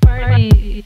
party.